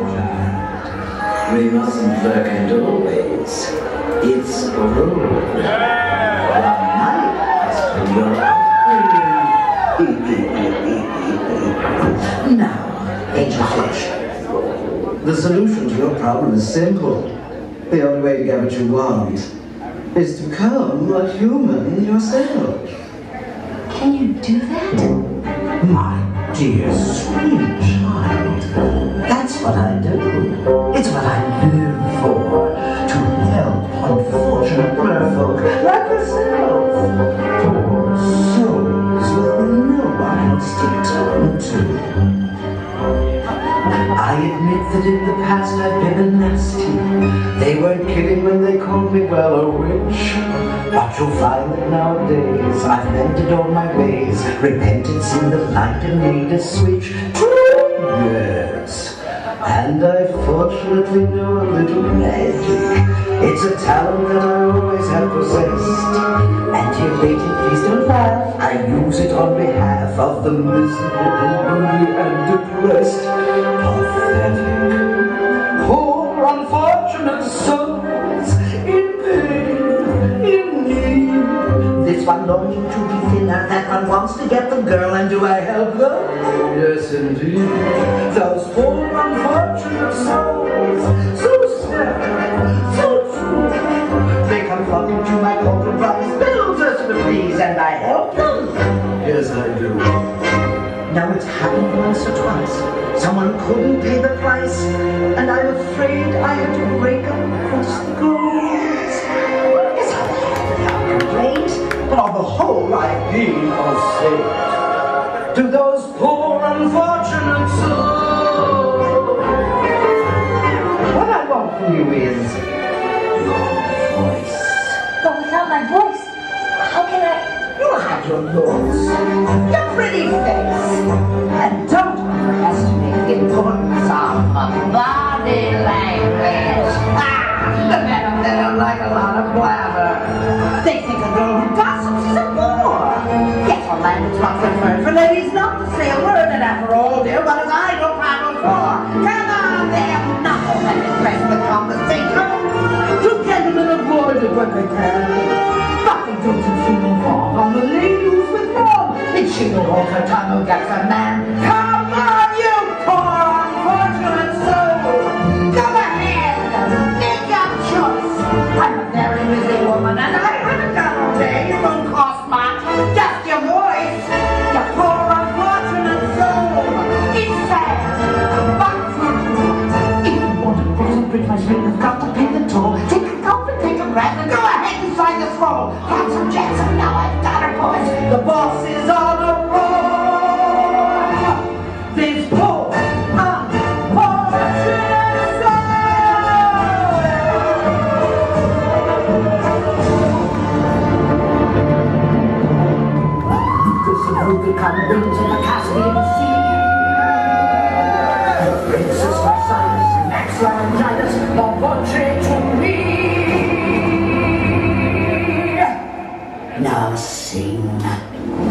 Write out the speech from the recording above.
daughter. We mustn't lurk and always. It's rude. One night for your now, Angel Flesh. The solution to your problem is simple. The only way to get what you want is to become a human yourself. Can you do that? My dear sweet child, that's what I do. It's what I live for. To help unfortunate merfolk like yourself. Poor souls with no one else to turn to. I admit that in the past I've been a nasty. They weren't kidding when they called me, well, a witch. But you'll find that nowadays I've mended all my ways. Repentance in the light and made a switch. And I fortunately know a little magic. It's a talent that I always have possessed. Antirated, please don't laugh. I use it on behalf of the miserable, lonely, and depressed. Pathetic. Poor, unfortunate souls in pain, in need. This one longing to be thinner, that one wants to get the girl, and do I help them? Yes, indeed. Those poor, unfortunate souls, so sad, so true. They come flocking to my corporate price, bills us to please, and I help them. Yes, I do. Now it's happened once or twice. Someone couldn't pay the price, and I'm afraid I had to break up across the goals. Yes, I've had without complaint, but on the whole I've been saved. To those what I want from you is your voice. But without my voice, how can I? You have your looks, your pretty face, and don't underestimate the importance of body language. Ah, the men up there don't like a lot of blabber. They think a Language not preferred for ladies not to say a word, and after all, dear, what have I no problem for? Come on, they're knucklehead impressed with conversation. Two gentlemen avoid it when they can. Nothing don't seem wrong on the lady who's withdrawn. If she hold her tongue, gets a man? My spring, you've got to pay the toll. Take a gulp and take a breath and go ahead and sign the scroll. Flotsam Jetsam, now I've got her boys. The boss is on a roll. Who become wings of the Slangiadas of to me. Now sing.